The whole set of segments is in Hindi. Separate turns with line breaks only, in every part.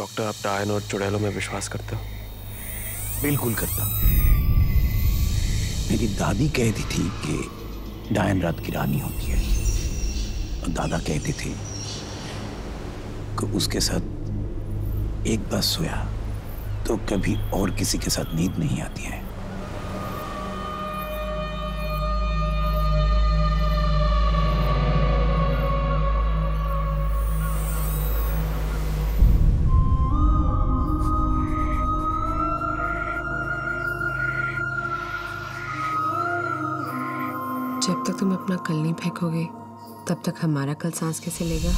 डॉक्टर आप डायन और चुड़ैलों में विश्वास करते हो?
बिल्कुल करता मेरी दादी कहती थी कि डायन रात की रानी होती है। और दादा कहते थे कि उसके साथ एक बार सोया तो कभी और किसी के साथ नींद नहीं आती है।
जब तक तुम अपना कल नहीं फेंकोगे, तब तक हमारा कल सांस कैसे लेगा?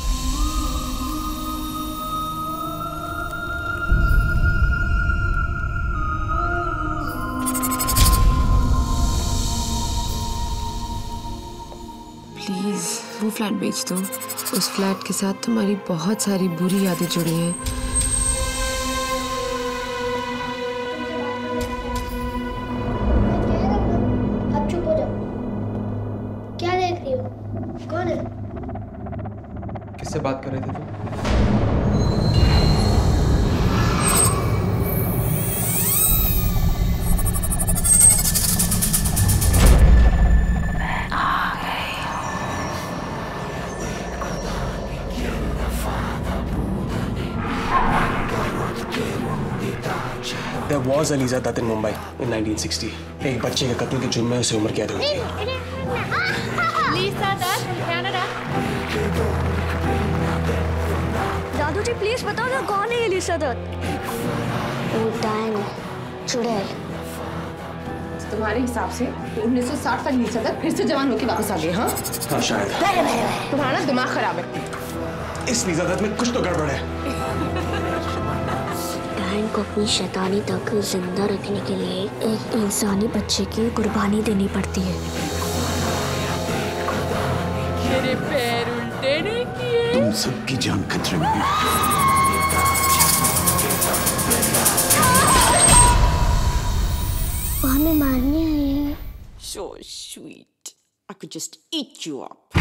प्लीज़ वो फ्लैट बेच दो। उस फ्लैट के साथ तुम्हारी बहुत सारी बुरी यादें जुड़ी हैं।
कौन है?
किससे बात कर रहे थे तुम? There was a Lisa Dutt in Mumbai in 1960. एक बच्चे के कत्ल के जुर्म में उसे उम्र कैद हुई थी
प्लीज़ बताओ ना कौन है ये लिसा दत्त वो डायन चुड़ैल।
तुम्हारे हिसाब से 1960 तक लीसा तक फिर से जवान होकर वापस आ गए हाँ?
हाँ शायद।
तुम्हारा दिमाग खराब है।
इस लीजा दत्त में कुछ तो गड़बड़ है।
डायन को अपनी शैतानी तक ज़िंदा रखने के लिए एक इंसानी बच्चे की कुर्बानी देनी पड़ती है।
मेरे पैर उल्टे नहीं किए।
सबकी जान खतरे में है।
हमें मारने आए हैं।
So sweet I could just eat you up